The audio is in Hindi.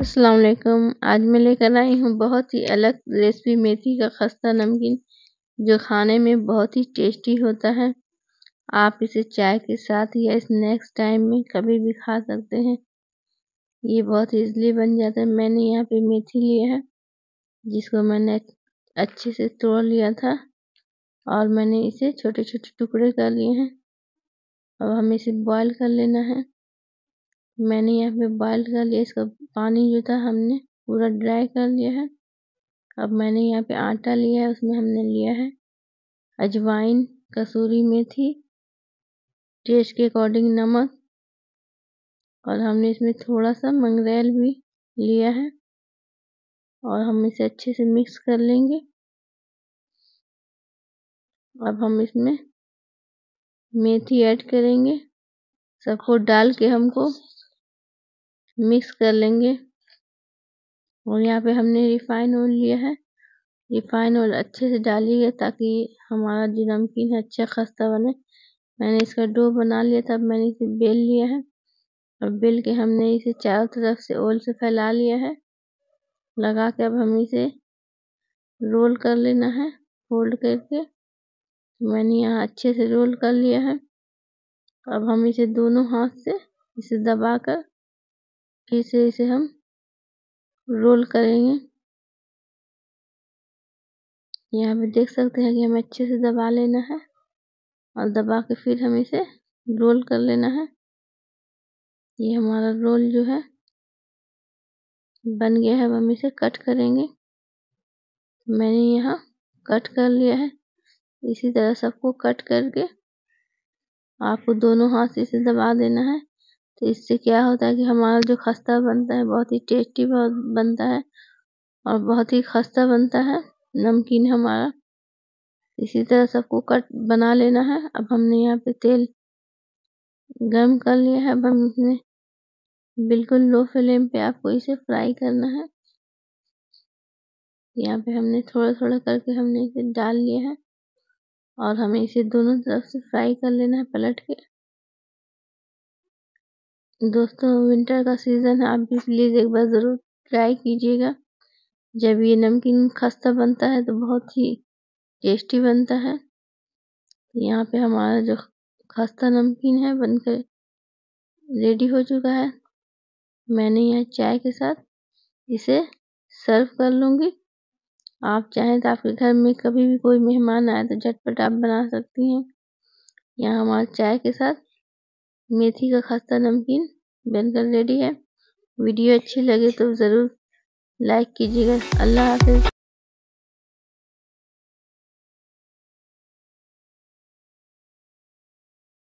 अस्सलाम आज मैं लेकर आई हूँ बहुत ही अलग रेसिपी मेथी का खस्ता नमकीन, जो खाने में बहुत ही टेस्टी होता है। आप इसे चाय के साथ या स्नैक्स टाइम में कभी भी खा सकते हैं। ये बहुत इजली बन जाता है। मैंने यहाँ पे मेथी लिया है, जिसको मैंने अच्छे से तोड़ लिया था और मैंने इसे छोटे छोटे टुकड़े कर लिए हैं। अब हमें इसे बॉईल कर लेना है। मैंने यहाँ पे बॉयल कर लिया, इसका पानी जो था हमने पूरा ड्राई कर लिया है। अब मैंने यहाँ पे आटा लिया है, उसमें हमने लिया है अजवाइन, कसूरी मेथी टेस्ट के अकॉर्डिंग नमक और हमने इसमें थोड़ा सा मंगरेल भी लिया है और हम इसे अच्छे से मिक्स कर लेंगे। अब हम इसमें मेथी ऐड करेंगे, सबको डाल के हमको मिक्स कर लेंगे। और यहाँ पे हमने रिफाइन ऑयल लिया है। रिफाइन ऑयल अच्छे से डालिए ताकि हमारा जो नमकीन है अच्छा खस्ता बने। मैंने इसका डो बना लिया था, अब मैंने इसे बेल लिया है। और बेल के हमने इसे चारों तरफ़ से ऑयल से फैला लिया है। लगा के अब हम इसे रोल कर लेना है, फोल्ड करके। मैंने यहाँ अच्छे से रोल कर लिया है। अब हम इसे दोनों हाथ से इसे दबाकर फिर से इसे हम रोल करेंगे। यहाँ पे देख सकते हैं कि हमें अच्छे से दबा लेना है और दबा के फिर हम इसे रोल कर लेना है। ये हमारा रोल जो है, बन गया है। हम इसे कट करेंगे। मैंने यहाँ कट कर लिया है। इसी तरह सबको कट करके आपको दोनों हाथ से इसे दबा देना है। इससे क्या होता है कि हमारा जो खस्ता बनता है, बहुत ही टेस्टी बनता है और बहुत ही खस्ता बनता है। नमकीन हमारा। इसी तरह सबको कट बना लेना है। अब हमने यहाँ पे तेल गर्म कर लिया है। अब हम बिल्कुल लो फ्लेम पे आपको इसे फ्राई करना है। यहाँ पे हमने थोड़ा थोड़ा करके हमने इसे डाल लिया है और हमें इसे दोनों तरफ़ से फ्राई कर लेना है पलट के। दोस्तों विंटर का सीज़न है, आप भी प्लीज़ एक बार ज़रूर ट्राई कीजिएगा। जब ये नमकीन खस्ता बनता है तो बहुत ही टेस्टी बनता है। यहाँ पे हमारा जो खस्ता नमकीन है, बनकर रेडी हो चुका है। मैंने यहाँ चाय के साथ इसे सर्व कर लूँगी। आप चाहें तो आपके घर में कभी भी कोई मेहमान आए तो झटपट आप बना सकती हैं। यहाँ हमारा चाय के साथ मेथी का खस्ता नमकीन बनकर रेडी है। वीडियो अच्छी लगे तो ज़रूर लाइक कीजिएगा। अल्लाह हाफिज़।